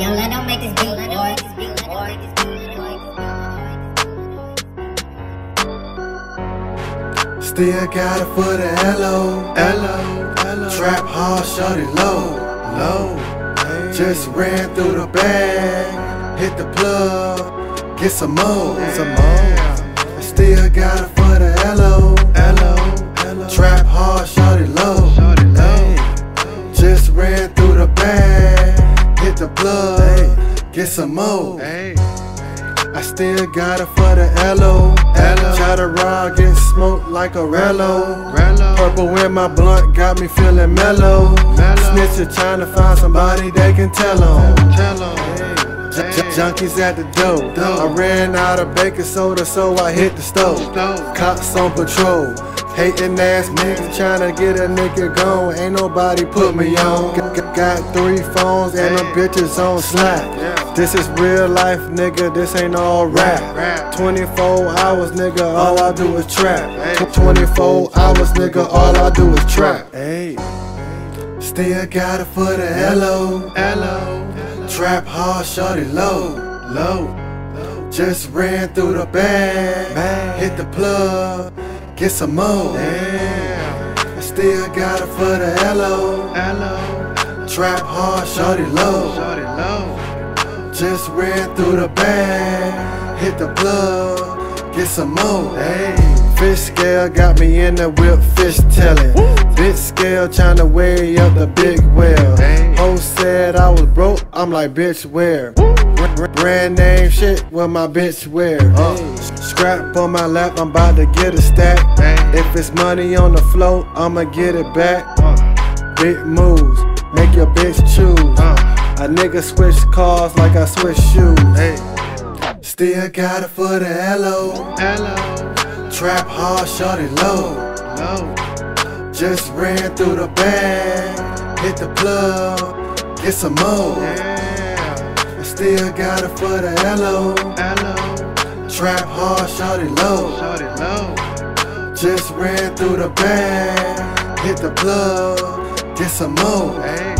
Make this beat, boy. Still got it for the L.O. L.O. Trap hard, Shawty Lo, low. Just ran through the bag, hit the plug, get some more, some more. Still got it get some more. I still got it for the L.O. Try to ride, get smoked like a Rello. Purple in my blunt got me feeling mellow. Snitcher trying to find somebody they can tell on. Junkies at the door. I ran out of baking soda, so I hit the stove. Cops on patrol. Hating ass niggas trying to get a nigga gone. Ain't nobody put me on. Got three phones and the bitches on Slack. This is real life, nigga. This ain't all rap. 24 hours, nigga. All I do is trap. 24 hours, nigga. All I do is trap. Hey. Still got it for the L.O. L.O. Trap hard, Shawty Lo, low. Just ran through the bag, hit the plug, get some more. I still got it for the L.O. Trap hard, Shawty Lo. Just ran through the bag, hit the plug, get some more. Fish scale got me in the whip, fish telling. Big scale tryna weigh up the big whale. Ho said I was broke, I'm like, bitch, where? Brand name shit, what my bitch wear? Uh, scrap on my lap, I'm about to get a stack. If it's money on the float, I'ma get it back. Big moves, make your bitch choose. A nigga switch cars like I switch shoes. Hey. Still got it for the L.O. Trap hard, Shawty Lo. Just ran through the bag, hit the plug, get some more. Yeah. I still got it for the L.O. Trap hard, Shawty Lo. Just ran through the bag, hit the plug, get some more.